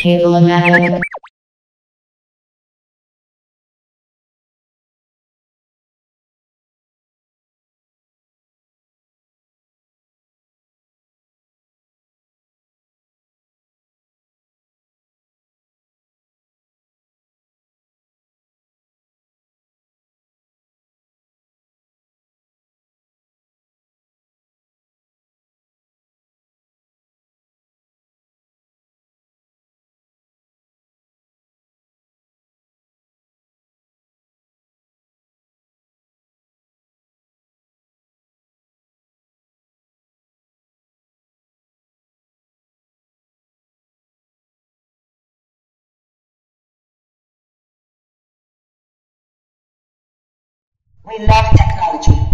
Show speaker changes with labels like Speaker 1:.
Speaker 1: Table
Speaker 2: We love technology.